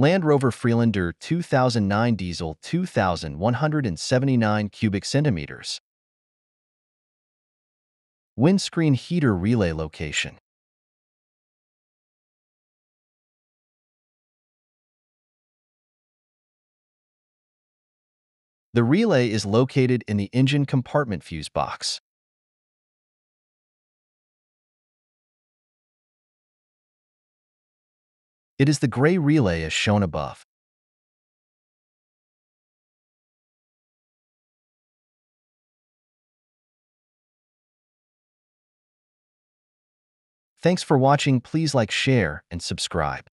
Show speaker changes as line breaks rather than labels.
Land Rover Freelander 2009 diesel 2179 cubic centimeters. Windscreen heater relay location. The relay is located in the engine compartment fuse box. It is the gray relay as shown above. Thanks for watching. Please like, share, and subscribe.